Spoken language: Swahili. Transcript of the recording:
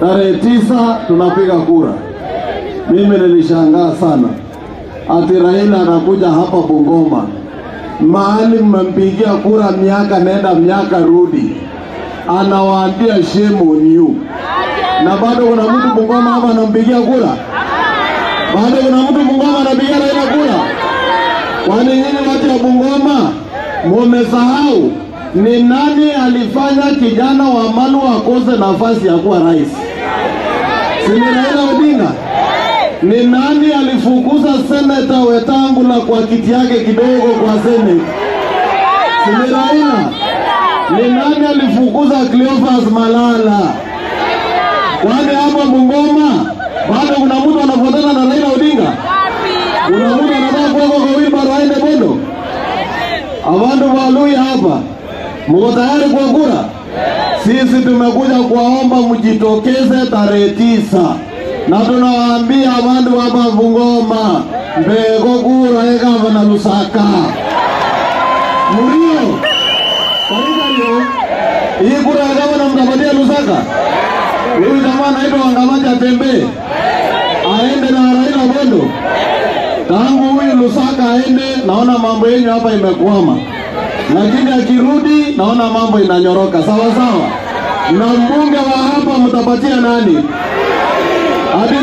tarehe tisa tunapiga kura. Mimi nilishangaa sana ati Raila anakuja hapa Bungoma, mahali mmempigia kura miaka nenda miaka rudi, anawaambia shame on you, na bado kuna mtu Bungoma hapa anampigia kura? Bado kuna mtu Bungoma anapigia Raila kura? Kwani nyinyi watu wa Bungoma mumesahau ni nani alifanya kijana wa Malu akose nafasi ya kuwa rais? Si ni Raila Odinga? Ni nani alifukuza seneta Wetangula kwa kiti yake kidogo kwa seneti? Si ni Raila? Ni nani alifukuza Cleophas Malala? Kwani hapa Bungoma bado kuna mtu anafuatana na Raila Odinga? Kuna mtu anataka kuwekwa kwa wheelbarrow aende Bondo? Abantu walui hapa, mko tayari kwa kura? Sisi tumekuja kuwaomba mjitokeze tarehe tisa, na tunawaambia abantu hapa Bungoma mbego kura ekava na Lusaka. Murio? Kaikalio hii kura ya gavana mtapatia Lusaka. Huyu jamaa anaitwa Wangamaja Tembe aende na Raila Bondo tangu huyu Lusaka aende, naona mambo yenyu hapa imekwama, lakini akirudi naona mambo inanyoroka sawa sawa. Na mbunge wa hapa mtapatia nani? Hadi